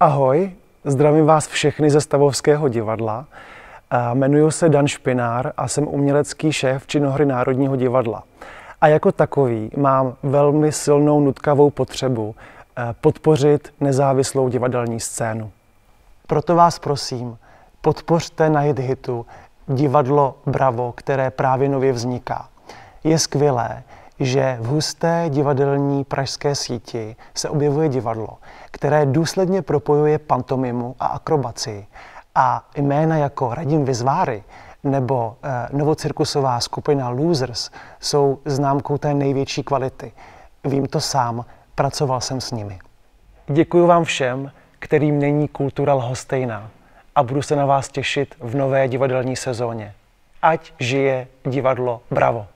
Ahoj, zdravím vás všechny ze Stavovského divadla. Jmenuji se Dan Špinár a jsem umělecký šéf činohry Národního divadla. A jako takový mám velmi silnou nutkavou potřebu eh, podpořit nezávislou divadelní scénu. Proto vás prosím, podpořte na hit hitu divadlo Bravo, které právě nově vzniká. Je skvělé, že v husté divadelní pražské síti se objevuje divadlo, které důsledně propojuje pantomimu a akrobaci. A jména jako Radim Vizváry nebo eh, novocirkusová skupina Losers jsou známkou té největší kvality. Vím to sám, pracoval jsem s nimi. Děkuji vám všem, kterým není kultura lhostejná a budu se na vás těšit v nové divadelní sezóně. Ať žije divadlo Bravo.